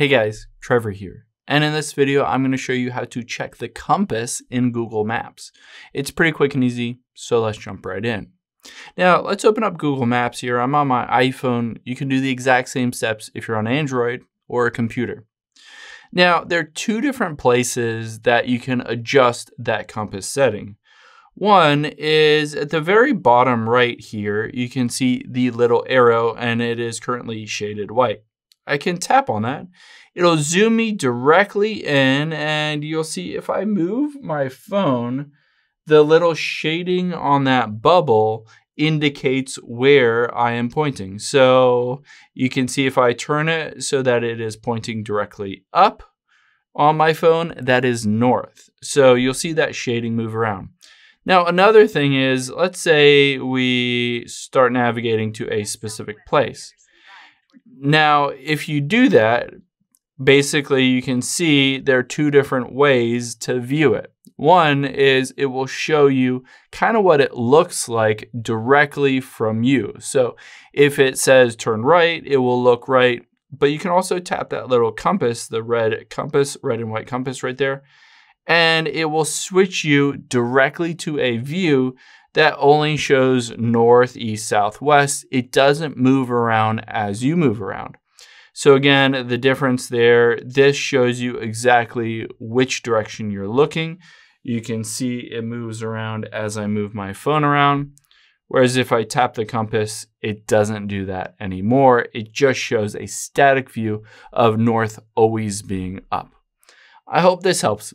Hey guys, Trevor here. And in this video, I'm going to show you how to check the compass in Google Maps. It's pretty quick and easy, so let's jump right in. Now, let's open up Google Maps here. I'm on my iPhone. You can do the exact same steps if you're on Android or a computer. Now, there are two different places that you can adjust that compass setting. One is at the very bottom right here, you can see the little arrow and it is currently shaded white. I can tap on that. It'll zoom me directly in and you'll see if I move my phone, the little shading on that bubble indicates where I am pointing. So you can see if I turn it so that it is pointing directly up on my phone, that is north. So you'll see that shading move around. Now, another thing is, let's say we start navigating to a specific place. Now, if you do that, basically you can see there are two different ways to view it. One is it will show you kind of what it looks like directly from you. So if it says turn right, it will look right. But you can also tap that little compass, the red compass, red and white compass right there, and it will switch you directly to a view that only shows north, east, south, west. It doesn't move around as you move around. So again, the difference there, this shows you exactly which direction you're looking. You can see it moves around as I move my phone around. Whereas if I tap the compass, it doesn't do that anymore. It just shows a static view of north always being up. I hope this helps.